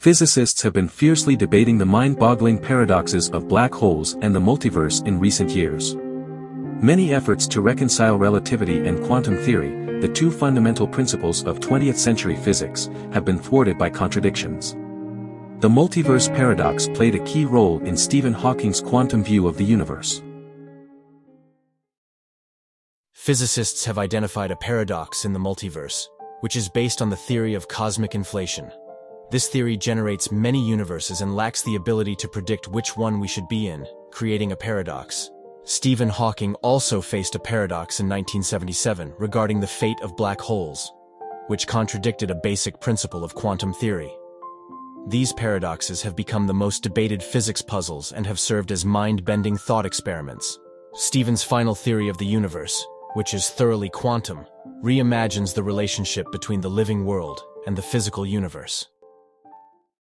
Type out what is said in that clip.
Physicists have been fiercely debating the mind-boggling paradoxes of black holes and the multiverse in recent years. Many efforts to reconcile relativity and quantum theory, the two fundamental principles of 20th century physics, have been thwarted by contradictions. The multiverse paradox played a key role in Stephen Hawking's quantum view of the universe. Physicists have identified a paradox in the multiverse, which is based on the theory of cosmic inflation. This theory generates many universes and lacks the ability to predict which one we should be in, creating a paradox. Stephen Hawking also faced a paradox in 1977 regarding the fate of black holes, which contradicted a basic principle of quantum theory. These paradoxes have become the most debated physics puzzles and have served as mind-bending thought experiments. Stephen's final theory of the universe, which is thoroughly quantum, reimagines the relationship between the living world and the physical universe.